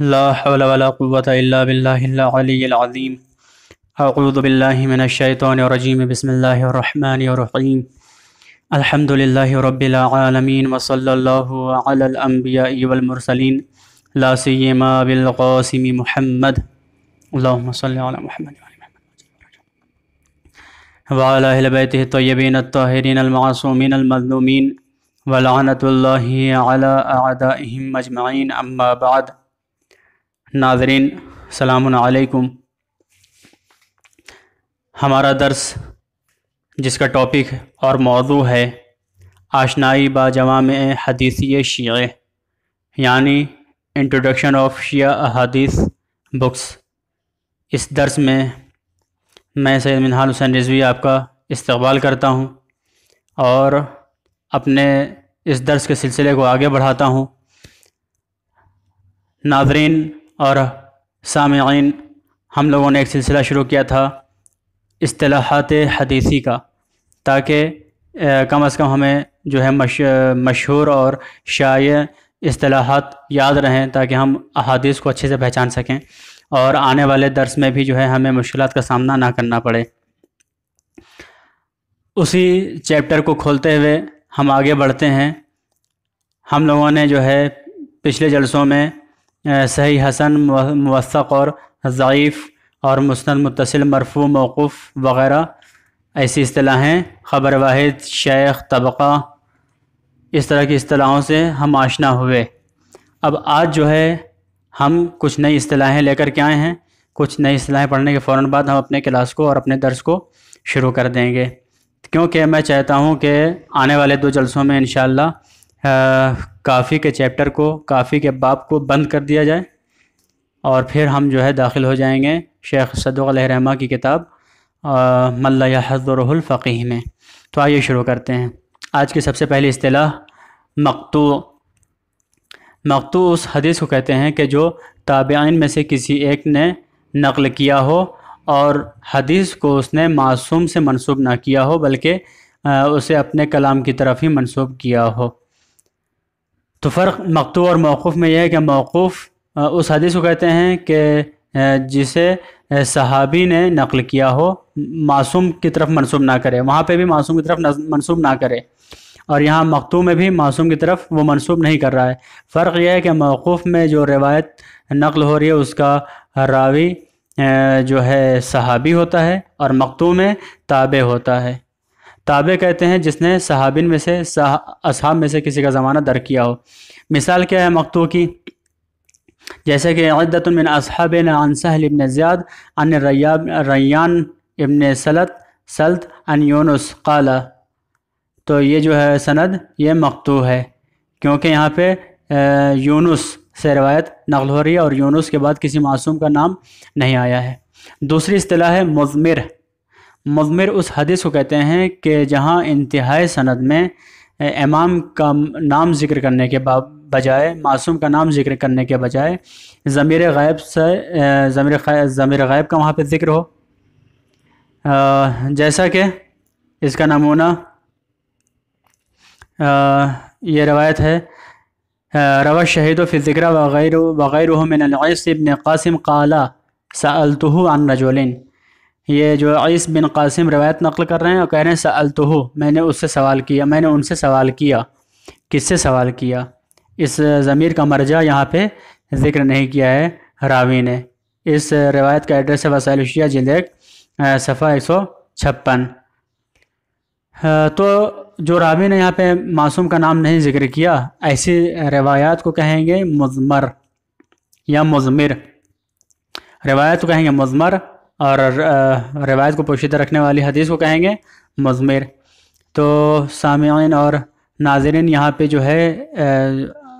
ला हौला वला कुव्वता इल्ला बिल्लाहिल अलिय्यिल अज़ीम अऊज़ु बिल्लाहि मिनश शैतानिर रजीम बिस्मिल्लाहिर रहमानिर रहीम अल्हम्दुलिल्लाहि रब्बिल आलमीन व सल्लल्लाहु अलल अंबियाइ वल मुरसलीन ला सिय्यमा बिल क़ासिम मुहम्मद अल्लाहुम्मा सल्लि अला मुहम्मद व नाजरीन, सलामुन हमारा दर्स, जिसका टॉपिक और मौजू है, आशनाई बाजवा में हदीसी शीए यानी इंट्रोडक्शन ऑफ़ शिया अहादीस बुक्स इस दर्स में, मैं सैद मिनहाल हुसैन रिजवी आपका इस्तबाल करता हूँ, और अपने इस दर्स के सिलसिले को आगे बढ़ाता हूँ। नाजरीन और सामीन हम लोगों ने एक सिलसिला शुरू किया था असलाहत हदीसी का, ताकि कम अज़ कम हमें जो है मश, मशहूर और शाय असलाहत याद रहें, ताकि हम अहादीस को अच्छे से पहचान सकें और आने वाले दर्स में भी जो है हमें मुश्किल का सामना ना करना पड़े। उसी चैप्टर को खोलते हुए हम आगे बढ़ते हैं। हम लोगों ने जो है पिछले जलसों में सही हसन मवसक़ और ज़यीफ़ और मुस्ंद मुतसिल मरफू, मौक़ूफ़ वग़ैरह ऐसी असलाहें ख़बर वाहिद, शेख, तबक़ा, इस तरह की असलाहों से हम आशना हुए। अब आज जो है, हम कुछ नई असलाहें लेकर के आए हैं। कुछ नई असलाहें पढ़ने के फ़ौर बाद हम अपने क्लास को और अपने दर्स को शुरू कर देंगे। क्योंकि मैं चाहता हूँ कि आने वाले दो जलसों में इन काफ़ी के चैप्टर को, काफ़ी के बाप को बंद कर दिया जाए और फिर हम जो है दाखिल हो जाएँगे शेख सदुलरमा की किताब मल्लाहज़रफ़ी में। तो आइए शुरू करते हैं। आज की सबसे पहली अतलाह मकतू। मकतू उस हदीस को कहते हैं कि जो ताबिन में से किसी एक ने नकल किया हो और हदीस को उसने मासूम से मंसूब ना किया हो, बल्कि उसे अपने कलाम की तरफ़ ही मंसूब किया हो। तो फ़र्क मकतू और मौक़ में यह है कि मौक़ उस हदीस को कहते हैं कि जिसे सहाबी ने नकल किया हो, मासूम की तरफ़ मनसूब ना करे, वहाँ पे भी मासूम की तरफ़ मनसूब ना करे। और यहाँ मकतू में भी मासूम की तरफ़ वो मनसूब नहीं कर रहा है। फ़र्क यह है कि मौक़ में जो रवायत नकल हो रही है, उसका रावी जो है सहाबी होता है और मकतू में ताबे होता है। ताबे कहते हैं, जिसने सहाबिन में से असहाब में से किसी का ज़माना दर किया हो। मिसाल क्या है मकतू की? जैसे कि अद्दतमिन असहाब अनसहल इबन ज़ियाद, अन रैयान इबन सलत, सल्त अन यूनुस, काला। तो ये जो है सनद, ये मकतू है। क्योंकि यहाँ पे यूनुस से रवायत नकल हो रही है और यूनुस के बाद किसी मासूम का नाम नहीं आया है। दूसरी अतलाह है मज़मिर। मज़मर उस हदीस को कहते हैं कि जहाँ इंतहाई सनद में इमाम का नाम ज़िक्र करने के बजाय, मासूम का नाम ज़िक्र करने के बजाय, ज़मीर गायब से ज़मीर ज़मीर गायब का वहाँ पर ज़िक्र हो। जैसा कि इसका नमूना ये रवायत है रवा शहीद फ़िक्र वग़ैर वग़ैर मिन इबन कासिम काला सअलतहु अन रजोलिन। ये जो आइस बिन कासिम रवायत नकल कर रहे हैं और कह रहे हैं सल तो हो मैंने उससे सवाल किया, मैंने उनसे सवाल किया। किससे सवाल किया? इस ज़मीर का मर्जा यहाँ पे ज़िक्र नहीं किया है, रावी ने। इस रवायत का एड्रेस है वसाइलशिया जिलेक सफ़ा एक सौ छप्पन। तो जो रावी ने यहाँ पे मासूम का नाम नहीं ज़िक्र किया, ऐसी रवायात को कहेंगे मज़मर या मज़मर। रवायत को कहेंगे मज़मर। और रवायत को पोशीदा रखने वाली हदीस को कहेंगे मज़मर। तो सामीन और नाजरन यहाँ पे जो है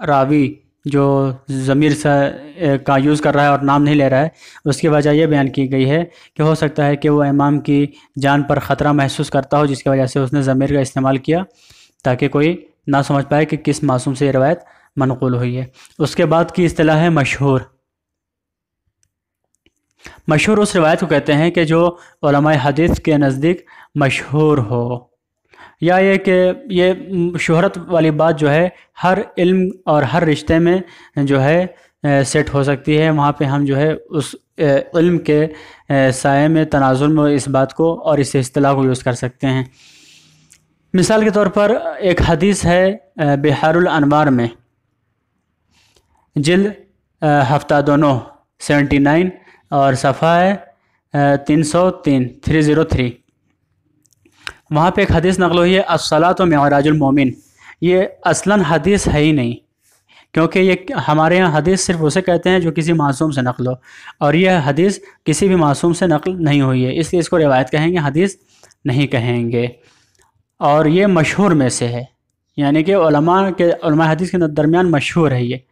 रावी जो ज़मीर से का यूज़ कर रहा है और नाम नहीं ले रहा है, उसकी वजह यह बयान की गई है कि हो सकता है कि वो इमाम की जान पर ख़तरा महसूस करता हो, जिसकी वजह से उसने ज़मीर का इस्तेमाल किया, ताकि कोई ना समझ पाए कि किस मासूम से ये रवायत मनकूल हुई है। उसके बाद की असलाह है मशहूर। मशहूर उस रवायत को कहते हैं कि जो हदीस के नज़दीक मशहूर हो। या ये कि ये शहरत वाली बात जो है, हर इल्म और हर रिश्ते में जो है सेट हो सकती है। वहाँ पे हम जो है, उस इल्म के साय में तनाजुर में इस बात को और इस अतलाह को यूज़ कर सकते हैं। मिसाल के तौर पर एक हदीस है बिहारुल अनवार में, जिल हफ़्ता दोनों, सेवेंटी नाइन और सफ़ा है तीन सौ तीन थ्री ज़ीरो थ्री वहाँ पर एक हदीस नकल हुई है असला तो मराजुलमोमिन ये असलन हदीस है ही नहीं, क्योंकि ये हमारे यहाँ हदीस सिर्फ़ उसे कहते हैं जो किसी मासूम से नकल हो, और यह हदीस किसी भी मासूम से नकल नहीं हुई है। इसलिए इसको रिवायत कहेंगे, हदीस नहीं कहेंगे। और ये मशहूर में से है, यानी कि के हदीस के दरमियान मशहूर है ये।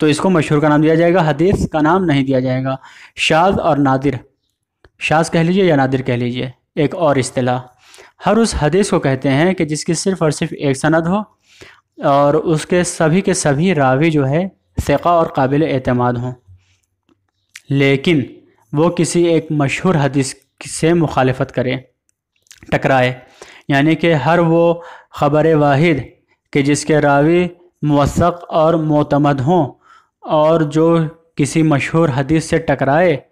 तो इसको मशहूर का नाम दिया जाएगा, हदीस का नाम नहीं दिया जाएगा। शाज और नादिर। शाज कह लीजिए या नादिर कह लीजिए, एक और अतलाह हर उस हदीस को कहते हैं कि जिसकी सिर्फ़ और सिर्फ़ एक सनद हो और उसके सभी के सभी रावी जो है फ़ा और काबिल अतमाद हों। लेकिन वो किसी एक मशहूर हदीस से मुखालफत करे, टकराए। यानी कि हर वो ख़बर वाहिद कि जिसके रावी मवसक़ और मोतमद हों और जो किसी मशहूर हदीस से टकराए,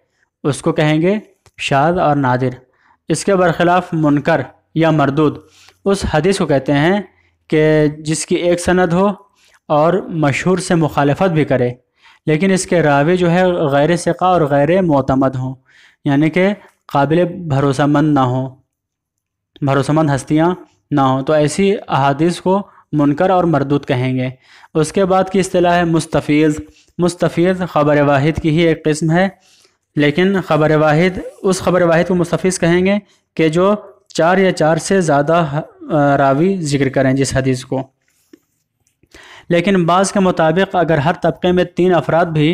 उसको कहेंगे शाद और नादिर। इसके बरखिलाफ़ मुनकर या मरदूद। उस हदीस को कहते हैं कि जिसकी एक सनद हो और मशहूर से मुखालफत भी करे, लेकिन इसके रावी जो है गैर सिका और गैर मोतमद हों, यानी कि काबिल भरोसामंद ना हो, भरोसामंद हस्तियाँ ना हो। तो ऐसी अहादीस को मुनकर और मरदूद कहेंगे। उसके बाद की अतलाह है मुस्तफ़ीज़। मुस्तफ़ीज़ ख़बर वाहिद की ही एक किस्म है। लेकिन ख़बर वाहिद, उस ख़बर वाहिद को मुस्तफ़ीज़ कहेंगे कि जो चार या चार से ज़्यादा रावी ज़िक्र करें जिस हदीस को। लेकिन बाज़ के मुताबिक अगर हर तबके में तीन अफराद भी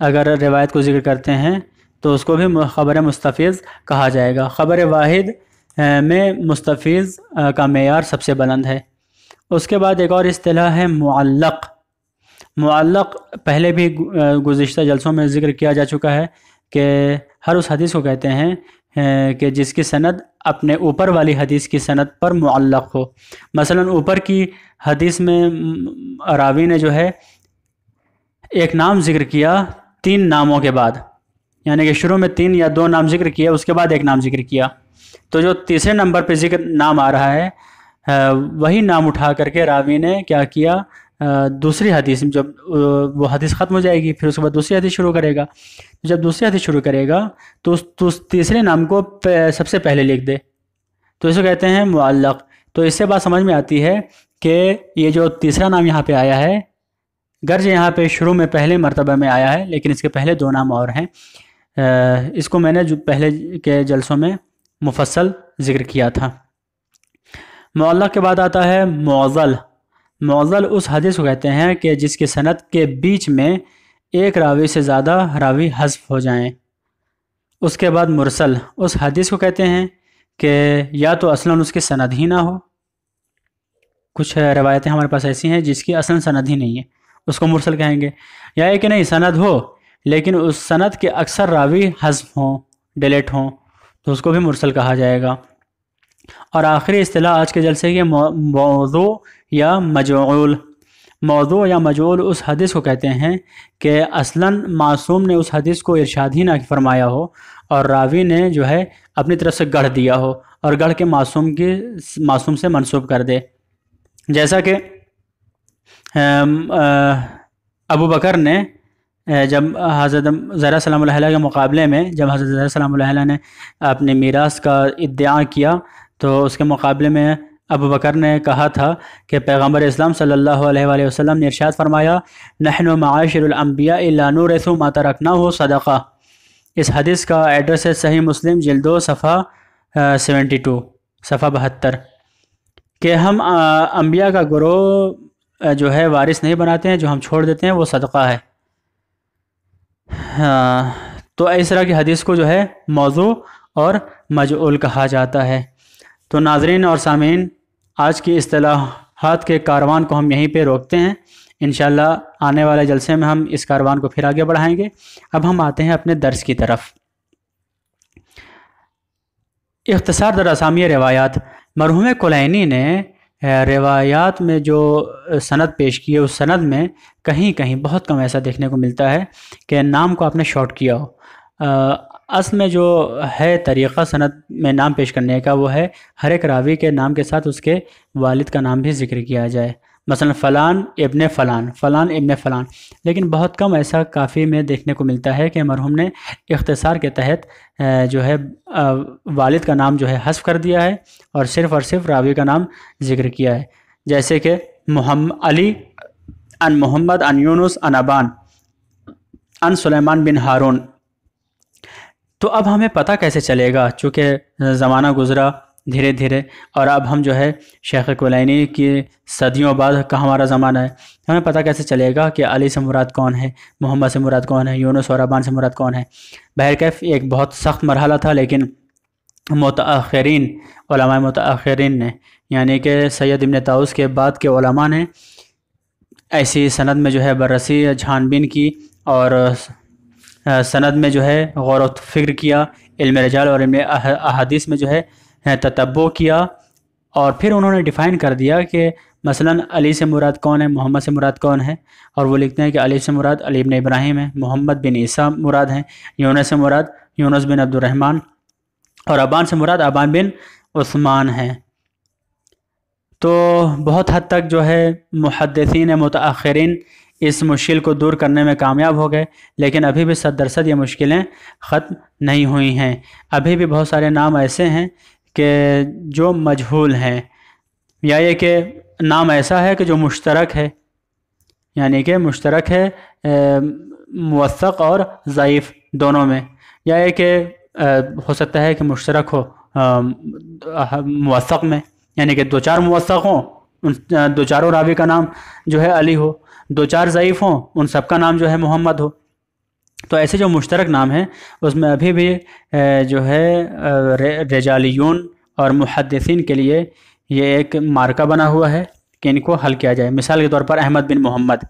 अगर रिवायत को ज़िक्र करते हैं तो उसको भी ख़बर मुस्तफ़ कहा जाएगा। ख़बर वाहिद में मुस्तफ़ का मैार सबसे बुलंद है। उसके बाद एक और अतलाह है मुअल्लक़। मुअल्लक़ पहले भी गुज्त जलसों में ज़िक्र किया जा चुका है कि हर उस हदीस को कहते हैं कि जिसकी सनद अपने ऊपर वाली हदीस की सनद पर मुअल्लक़ हो। मसलन ऊपर की हदीस में रावी ने जो है एक नाम ज़िक्र किया तीन नामों के बाद। यानी कि शुरू में तीन या दो नाम ज़िक्र किया उसके बाद एक नाम ज़िक्र किया। तो जो तीसरे नंबर पर ज़िक्र नाम आ रहा है वही नाम उठा करके रावी ने क्या किया? दूसरी हदीस, जब वो हदीस ख़त्म हो जाएगी, फिर उसके बाद दूसरी हदीस शुरू करेगा। जब दूसरी हदीस शुरू करेगा तो उस तो तीसरे नाम को सबसे पहले लिख दे। तो इसे कहते हैं मुअल्लक़। तो इससे बात समझ में आती है कि ये जो तीसरा नाम यहाँ पे आया है, गर्ज यहाँ पे शुरू में पहले मरतबा में आया है, लेकिन इसके पहले दो नाम और हैं। इसको मैंने जो, पहले के जलसों में मुफसल ज़िक्र किया था। मुअल्लक़ के बाद आता है मौज़ल मौज़ल उस हदीस को कहते हैं कि जिसकी सनत के बीच में एक रावी से ज़्यादा रावी हज़फ हो जाएँ। उसके बाद मुरसल, उस हदीस को कहते हैं कि या तो असलन उसकी सनद ही ना हो। कुछ रवायतें हमारे पास ऐसी हैं जिसकी असल सनद ही नहीं है। उसको मुरसल कहेंगे। या कि नहीं, सनद हो, लेकिन उस सनद के अक्सर रावी हज़फ हों, डिलेट हों तो उसको भी मुरसल कहा जाएगा। और आखिरी अतलाह आज के जलसे की मौजू या मजूल मौजू या मजूल उस हदीस को कहते हैं कि असला मासूम ने उस हदीस को इरशाद ही ना फरमाया हो और रावी ने जो है अपनी तरफ़ से गढ़ दिया हो और गढ़ के मासूम की मासूम से मनसूब कर दे। जैसा कि अबू बकर ने जब हज़रत ज़रा सलाम के मुकाबले में, जब हज़रत ज़रा सलाम ने अपने मीरास का इद्दा किया तो उसके मुकाबले में अबू बकर ने कहा था कि पैगंबर इस्लाम सल्लल्लाहु अलैहि वसल्लम ने इरशाद फरमाया, नहन माशरम्बिया नूरसु माता रखना हो सदक़ा. इस हदीस का एड्रेस है सही मुस्लिम, जल्दो सफ़ा सेवेंटी टू, सफ़ा बहत्तर। कि हम अम्बिया का ग्रोह जो है, वारिस नहीं बनाते हैं, जो हम छोड़ देते हैं, वो सदक़ा है। हाँ तो इस तरह की हदीस को जो है, मौजू और मजूल कहा जाता है। तो नाजरीन और सामीन, आज की असलाहत के कारवान को हम यहीं पे रोकते हैं। इन आने वाले जलसे में हम इस कारवान को फिर आगे बढ़ाएँगे। अब हम आते हैं अपने दर्स की तरफ़। इख्तसार दर असामी रवायात। मरहूम कोलैनी ने रिवायात में जो सनद पेश की है, उस सनद में कहीं कहीं बहुत कम ऐसा देखने को मिलता है कि नाम को आपने शॉर्ट किया हो। असल में जो है तरीक़ा सनत में नाम पेश करने का, वो है हर एक रावी के नाम के साथ उसके वालिद का नाम भी ज़िक्र किया जाए। मसलन फ़लान इब्न फ़लान फ़लान इब्न फ़लान। लेकिन बहुत कम ऐसा काफ़ी में देखने को मिलता है कि मरहूम ने इख्तसार के तहत जो है वालिद का नाम जो है हसफ कर दिया है और सिर्फ़ और सिर्फ़ रावी का नाम ज़िक्र किया है। जैसे कि मोहम्मद अली अन मोहम्मद अन यूनुस अन अबान, अन सुलेमान बिन हारून। तो अब हमें पता कैसे चलेगा? चूँकि ज़माना गुज़रा धीरे धीरे और अब हम जो है, शेख कुलैनी की सदियों बाद का हमारा ज़माना है। हमें पता कैसे चलेगा कि अली से मुराद कौन है, मोहम्मद से मुराद कौन है, यूनुस और अबान से मुराद कौन है? बहरकैफ़ एक बहुत सख्त मरहला था, लेकिन मतरीन मतरीन ने, यानी कि सैद इबन ताउस के बाद के ने, ऐसी सनद में जो है, बरसी, छानबीन की और सनद में जो है गौर व फ़िक्र किया, इल्म रजाल और इल्म अहादीस में जो है ततब्बो किया और फिर उन्होंने डिफ़ाइन कर दिया कि मसलन अली से मुराद कौन है, मोहम्मद से मुराद कौन है और वो लिखते हैं कि अली से मुराद अली बिन इब्राहिम है, मोहम्मद बिन ईसा मुराद हैं, यूनस से मुराद यूनस बिन अब्दुलरहमान और अबान से मुराद अबान बिन उस्मान हैं। तो बहुत हद तक जो है मुहदसिन मुतरिन इस मुश्किल को दूर करने में कामयाब हो गए, लेकिन अभी भी सद ये मुश्किलें ख़त्म नहीं हुई हैं। अभी भी बहुत सारे नाम ऐसे हैं कि जो मजहूल हैं, या ये कि नाम ऐसा है कि जो मुश्तरक है, यानी कि मुश्तरक है मवसक़ और ज़यीफ़ दोनों में, या ये कि हो सकता है कि मुश्तरक हो मवसक़ में, यानी कि दो चार मवसक़ हों उन दो चारों रावी का नाम जो है अली हो। दो चार ज़यीफ़ हों, उन सब का नाम जो है मोहम्मद हो। तो ऐसे जो मुश्तरक नाम हैं, उसमें अभी भी जो है रजालियून और मुहदसिन के लिए ये एक मार्का बना हुआ है कि इनको हल किया जाए। मिसाल के तौर पर अहमद बिन मोहम्मद,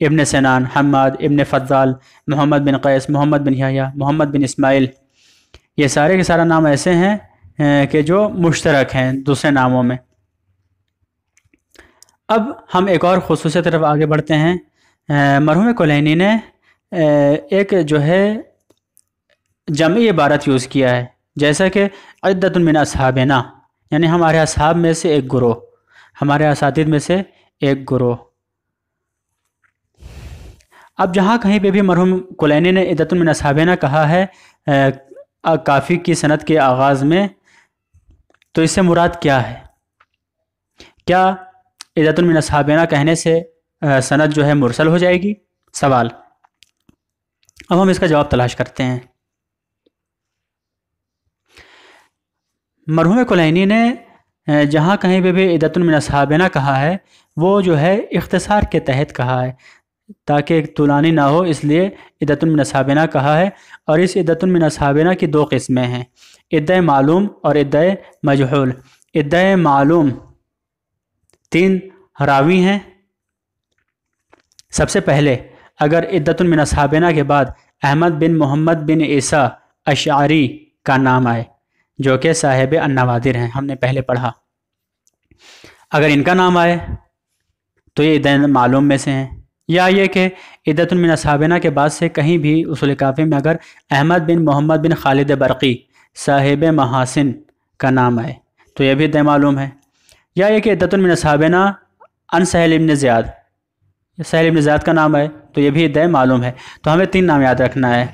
इब्न सनान हमद इब्न फ़ज़ाल मोहम्मद बिन कैस, मोहम्मद बिन याया मोहम्मद बिन इस्माइल। ये सारे के सारा नाम ऐसे हैं कि जो मुश्तरक हैं दूसरे नामों में। अब हम एक और खसूस तरफ़ आगे बढ़ते हैं। मरहूम कोलैनी ने एक जो है, जमी इबारत यूज़ किया है। जैसा कि अद्दतमिन असहाबना, यानी हमारे असहाब में से एक ग्रोह, हमारे इस में से एक ग्रोह। अब जहाँ कहीं पे भी मरहूम कुलैनी ने इद्दतमिन असहाबना कहा है काफ़ी की सनत के आगाज़ में तो इससे मुराद क्या है? क्या इज़तमिन साहबना कहने से सनद जो है मुरसल हो जाएगी। सवाल। अब हम इसका जवाब तलाश करते हैं। मरहूम कुलैनी ने जहाँ कहीं पे भी इदतमिन साहबना कहा है, वो जो है इख्तसार के तहत कहा है, ताकि तुलानी ना हो, इसलिए इदतमिन साहबना कहा है, और इस इदतमिन साहबना की दो किस्में हैं। इद्द मालूम और इद्द मजहूल। इद्द मालूम तीन रावी हैं। सबसे पहले, अगर इद्दतमिन असहाबिना के बाद अहमद बिन मोहम्मद बिन ईसा अशारी का नाम आए, जो कि साहिब अन्नवादिर हैं, हमने पहले पढ़ा। अगर इनका नाम आए तो ये इदन मालूम में से हैं। या ये कि इद्दतमिन असहाबिना के बाद से कहीं भी उसूल काफ़ी में अगर अहमद बिन मोहम्मद बिन खालिद बरक़ी साहिब महासिन का नाम आए तो यह भी दे मालूम है। या ये कि इद्दतमिन साहबिना अन सहल इबन ज़ियाद। सहल इबन ज़ियाद का नाम है तो ये भी दय मालूम है। तो हमें तीन नाम याद रखना है।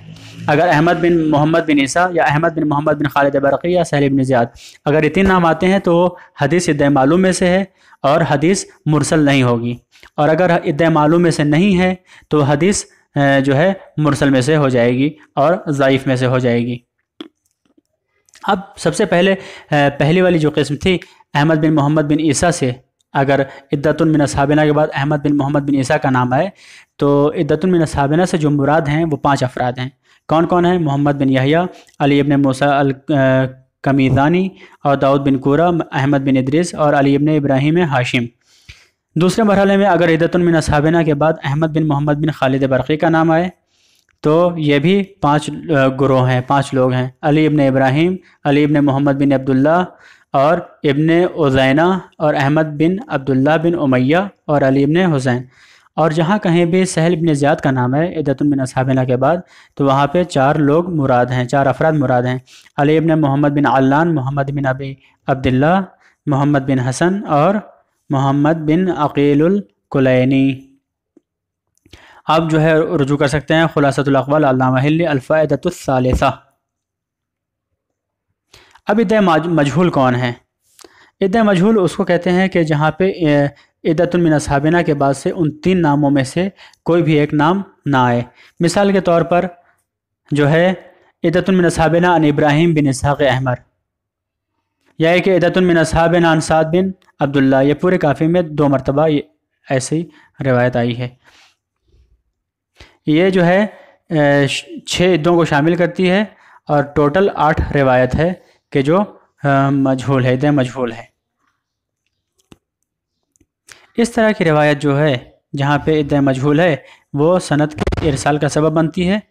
अगर अहमद बिन मोहम्मद बिन ईसा या अहमद बिन मोहम्मद बिन खालिद बरक़ी या सहल इबन ज़ियाद, अगर ये तीन नाम आते हैं तो हदीस इद्द मालूम में से है और हदीस मुरसल नहीं होगी। और अगर इद्द मालूम में से नहीं है तो हदीस जो है, मुरसल में से हो जाएगी और ज़यीफ़ में से हो जाएगी। अब सबसे पहले पहली वाली जो किस्म थी, अहमद बिन मोहम्मद बिन ईसा से, अगर इद्दतमिन साबिना के बाद अहमद बिन मोहम्मद बिन ईसा का नाम आए तो इद्दतमिन साबिना से जो मुराद हैं, वो पाँच अफराद हैं। कौन कौन है? मोहम्मद बिन यहिया, अली इबन मूसा अल कमीदानी और दाऊद बिन कुरा, अहमद बिन इद्रिस और अली इबन इब्राहिम हाशिम। दूसरे मरहले में अगर इद्दतमिन साबिना के बाद अहमद बिन मोहम्मद बिन खालिद बरक़ी का नाम आए तो ये भी पाँच ग्रोह हैं, पाँच लोग हैं। अली इबन इब्राहिम, अली इबन मोहम्मद बिन अब्दुल्ला और इब्न उज़ैना और अहमद बिन अब्दुल्ला बिन उमैया और अली इब्न हुसैन। और जहाँ कहीं भी सहल बिन ज़ियाद का नाम है, इदतुन बिन असहाबिना के बाद तो वहाँ पे चार लोग मुराद हैं, चार अफराद मुराद हैं। अली इब्न मोहम्मद बिन अल्लान, मोहम्मद बिन अबी अब्दुल्ला, मोहम्मद बिन हसन और मोहम्मद बिन अकील कुलैनी। आप जो है रजू कर सकते हैं खुलासतुलकबल अल्फ़ादतुलसालिसा अब इद्द मजहूल कौन है? इद्द मजहूल उसको कहते हैं कि जहाँ पे इद्दतमिन साबिना के बाद से उन तीन नामों में से कोई भी एक नाम ना आए। मिसाल के तौर पर जो है इद्दतमिन साबिना अन इब्राहिम बिन इसहाक़ अहमर। या कि इद्दतमिन साबिना बिन अब्दुल्ला। ये पूरे काफ़ी में दो मरतबा ऐसी रिवायत आई है। ये जो है छः इद्दों को शामिल करती है और टोटल आठ रिवायत है कि जो मजहूल है इद मजहूल है। इस तरह की रिवायत जो है, जहाँ पे इद मजहूल है, वो सनत के इरसाल का सबब बनती है।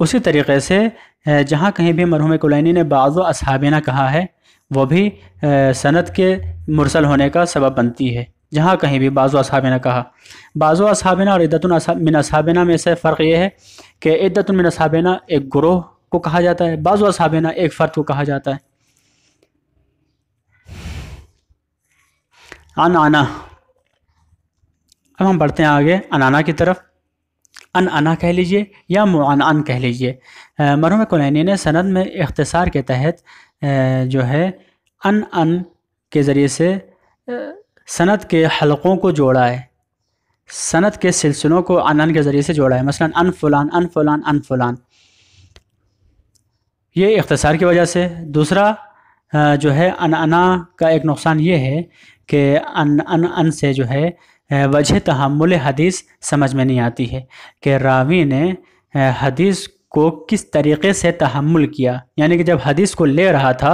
उसी तरीके से जहाँ कहीं भी मरहूम कुलैनी ने बाज़ असहाबिना कहा है, वो भी सनत के मुरसल होने का सबब बनती है। जहाँ कहीं भी बाज़ असहाबिना कहा। बाज़ असहाबिना और इद्दतमिन असहाबिना में से फ़र्क ये है कि इद्दतमिन असहाबिना एक ग्रोह को कहा जाता है, बाज़ असहाबिना एक फ़र्द को कहा जाता है। अन आना अब हम बढ़ते हैं आगे अनाना की तरफ़। अन अना कह लीजिए या मुआन कह लीजिए। मरहूम कुलैनी ने सनद में इख्तसार के तहत जो है, अन अन के ज़रिए से सनद के हलक़ों को जोड़ा है। सनत के सिलसिलों को अन अन के ज़रिए से जोड़ा है। मसलन, अन फ़ुलान अन फ़ुलान अन फ़ुलान। ये इख्तसार की वजह से। दूसरा जो है, अन अना का एक नुकसान ये है कि अन अन अन से जो है वजह तहमुल हदीस समझ में नहीं आती है कि रावी ने हदीस को किस तरीक़े से तहमुल किया। यानी कि जब हदीस को ले रहा था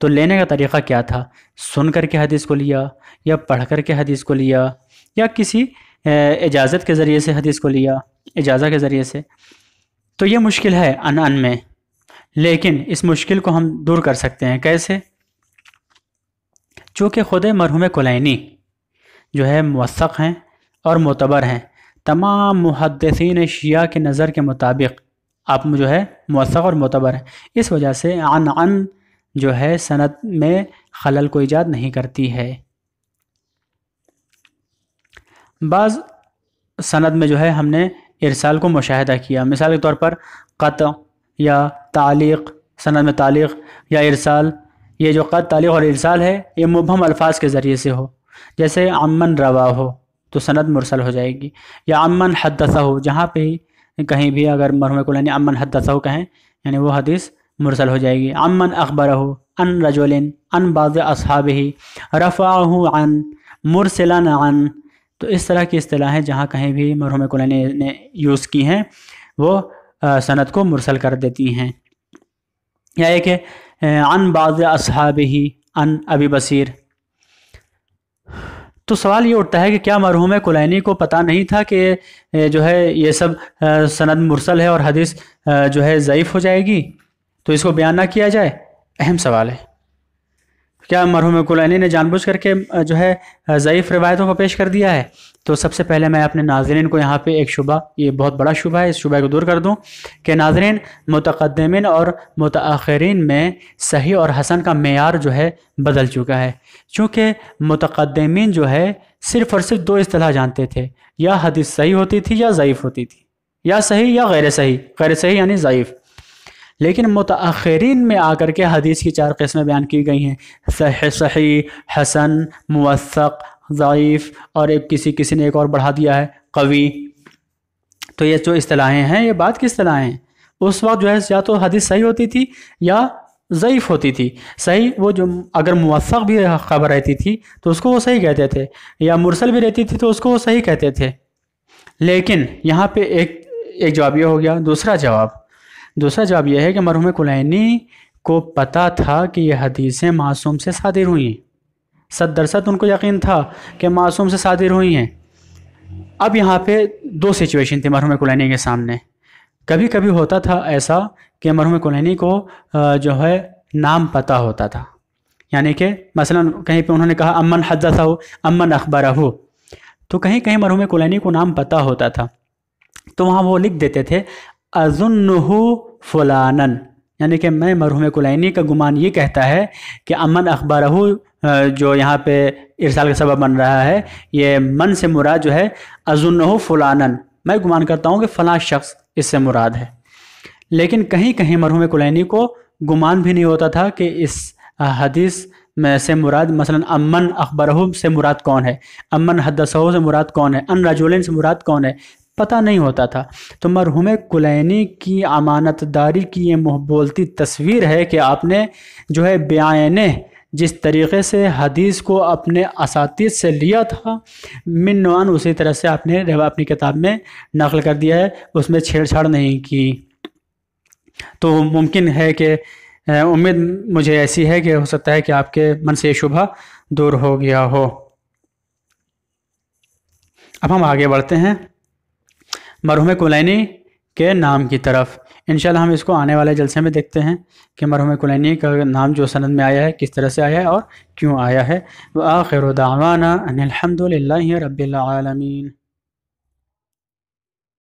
तो लेने का तरीक़ा क्या था? सुन कर के हदीस को लिया या पढ़ कर के हदीस को लिया या किसी इजाज़त के ज़रिए से हदीस को लिया, इजाज़ा के ज़रिए से? तो ये मुश्किल है अन अन में। लेकिन इस मुश्किल को हम दूर कर सकते हैं। कैसे? चूँकि ख़ुद मरहूम कुलैनी जो है मवक़ हैं और मोतबर हैं। तमाम मुहदसिन शिया की नज़र के मुताबिक आप जो है मवक़ और मोतबर हैं। इस वजह से अन अन जो है सनत में खलल को ईजाद नहीं करती है। बाज़ सनद में जो है हमने इरसाल को मुशाह किया। मिसाल के तौर पर क़त या तालीक़ सनद में तालीक़ या इरसाल। ये जो क़त, तालीक़ और इरसाल है, ये मुबहम अल्फाज के ज़रिए से हो। जैसे अमन रवा हो तो सनद मुरसल हो जाएगी। या अमन हदसा हो जहाँ पे कहीं भी अगर मरहूम कुलैनी अमन हदसा हो कहें, यानी वो हदीस मुरसल हो जाएगी। अमन अखबर हो अन रजोलिन अन बाज़ असहाब ही रफ़ा अन मुरसलन अन। तो इस तरह की असलाहें जहाँ कहीं भी मरहूम कुलैनी ने यूज़ की हैं, वो सनत को मुरसल कर देती हैं। या एक अन बाज़ असहाब ही अन अबी बसीर। तो सवाल ये उठता है कि क्या मरहूम कुलैनी को पता नहीं था कि जो है ये सब सनद मुरसल है और हदीस जो है ज़यीफ़ हो जाएगी? तो इसको बयान ना किया जाए? अहम सवाल है। क्या मरहूम कुलैनी ने जानबूझ करके जो है ज़यीफ़ रवायतों को पेश कर दिया है? तो सबसे पहले मैं अपने नाजरन को यहाँ पे एक शुबा, ये बहुत बड़ा शुबा है, इस शुबा को दूर कर दूँ कि नाजरन मतकदमिन और मतरीन में सही और हसन का मैार जो है, बदल चुका है। चूँकि मतकदमिन जो है, सिर्फ़ और सिर्फ़ दो असलाह जानते थे, या हदीस सही होती थी या ज़यीफ़ होती थी, या सही या गैर सही। गैर सही यानी ज़यीफ़ लेकिन मतरीन में आकर के हदीस की चार किस्में बयान की गई हैं। सही हसन मुवफ़ ज़यीफ़ और एक किसी किसी ने एक और बढ़ा दिया है, कवि। तो ये जो असलाहें हैं, ये बात की असलाहें हैं। उस वक्त जो है, या तो हदीस सही होती थी या ज़यीफ़ होती थी। सही, वो जो अगर मुवफ़ भी खबर रहती थी तो उसको वो सही कहते थे। या मुरसल भी रहती थी तो उसको वो सही कहते थे। लेकिन यहाँ पे एक एक जवाब ये हो गया, दूसरा जवाब। दूसरा जवाब यह है कि मरहूम कुलैनी को पता था कि ये हदीसें मासूम से सादिर हुई हैं। सद दरसद उनको यकीन था कि मासूम से सादिर हुई हैं। अब यहाँ पे दो सिचुएशन थी मरहूम कुलैनी के सामने। कभी कभी होता था ऐसा कि मरहूम कुलैनी को जो है, नाम पता होता था। यानी कि मसलन कहीं पे उन्होंने कहा अमन हदसा हो अमन अखबार हो तो कहीं कहीं मरहूम कुलैनी को नाम पता होता था। तो वहाँ वो लिख देते थे अजुन्नहु फलानन यानी कि मैं मरहूम कुलैनी का गुमान ये कहता है कि अमन अखबार जो यहाँ पे इरसाल का सबब बन रहा है, ये मन से मुराद जो है अजुन्नहु फलानन मैं गुमान करता हूँ कि फ़लाँ शख्स इससे मुराद है। लेकिन कहीं कहीं मरहूम कुलैनी को गुमान भी नहीं होता था कि इस हदीस में से मुराद, मसलन अमन अखबरहू से मुराद कौन है? अमन हदसहू से मुराद कौन है? अन रजुलिन से मुराद कौन है? पता नहीं होता था। तो मरहुम कुलैनी की अमानतदारी की ये बोलती तस्वीर है कि आपने जो है बयान जिस तरीके से हदीस को अपने इस से लिया था, मिनवान उसी तरह से आपने अपनी किताब में नकल कर दिया है, उसमें छेड़छाड़ नहीं की। तो मुमकिन है कि उम्मीद मुझे ऐसी है कि हो सकता है कि आपके मन से शुभ दूर हो गया हो। अब हम आगे बढ़ते हैं। मरहुम कुलैनी के नाम की तरफ़। इन हम इसको आने वाले जलसे में देखते हैं कि मरहुम कुलैनी का नाम जो सनद में आया है, किस तरह से आया है और क्यों आया है। आखिर दावाना अनिलहमदिल्ला रबालमीन